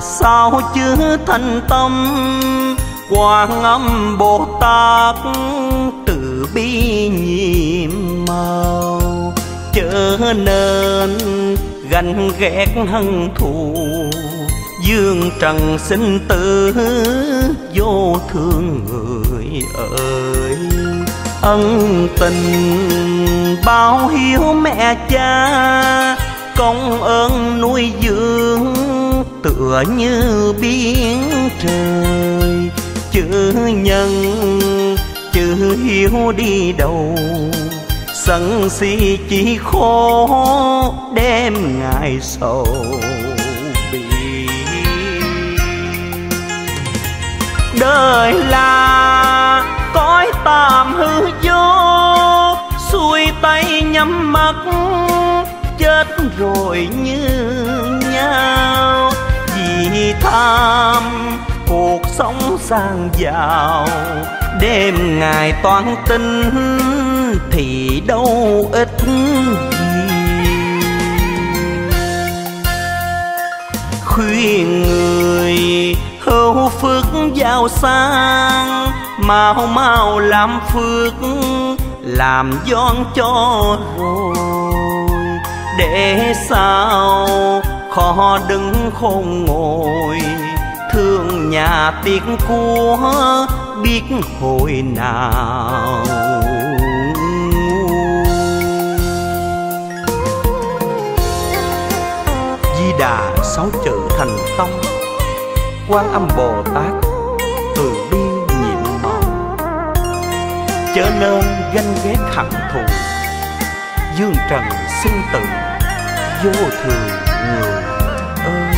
sao chứ thành tâm? Quan âm bồ tát từ bi nhiệm màu. Chớ nên ganh ghét hận thù. Dương trần sinh tử, vô thương người ơi. Ân tình bao hiếu mẹ cha công ơn nuôi dưỡng, tựa như biển trời. Chữ nhân, chữ hiếu đi đầu, sân si chỉ khổ đem ngài sầu bi đời là cõi tạm hư vô, xuôi tay nhắm mắt rồi như nhau. Vì tham, cuộc sống sang giàu. Đêm ngày toán tính thì đâu ít gì. Khuyên người hữu phước giàu sang, mau mau làm phước, làm giòn cho rồi để sao? Khó đứng không ngồi, thương nhà tiếc của biết hồi nào. Di đà sáu chữ thành tông, quan âm bồ tát từ bi nhiệm màu. Chớ nên ganh ghét hận thù, dương trần sinh tử vô thường người ơi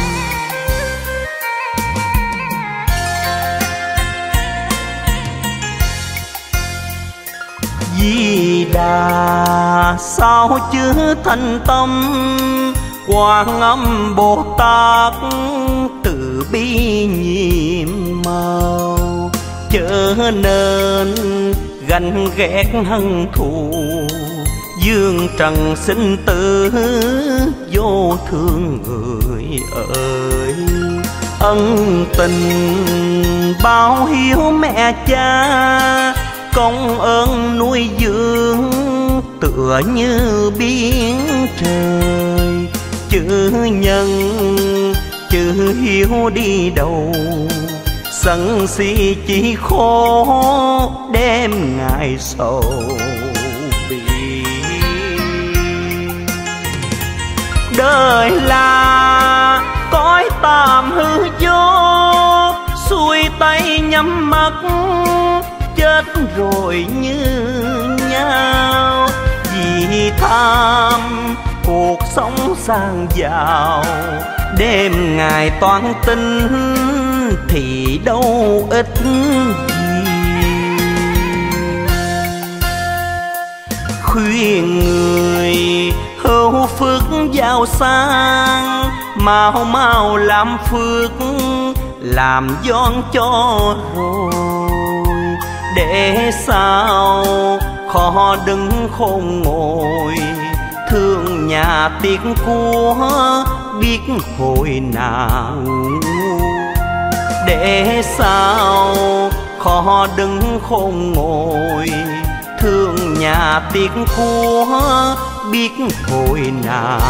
Di Đà sao chứ thành tâm Quan âm Bồ Tát từ bi nhiệm màu. Chớ nên ganh ghét hân thù, Dương trần sinh tử thương người ơi. Ân tình bao hiếu mẹ cha, công ơn nuôi dưỡng tựa như biển trời. Chữ nhân, chữ hiếu đi đầu, sân si chỉ khổ đêm ngày sầu. Đời là cõi tạm hư vô, xuôi tay nhắm mắt, chết rồi như nhau. Vì tham, cuộc sống sang giàu, đêm ngày toán tinh thì đâu ít giàu sang, mau mau làm phước, làm giòn cho rồi để sao khó đứng khôn ngồi, thương nhà tiếc của biết hồi nào. Để sao khó đứng khôn ngồi, thương nhà tiếc của biết hồi nào.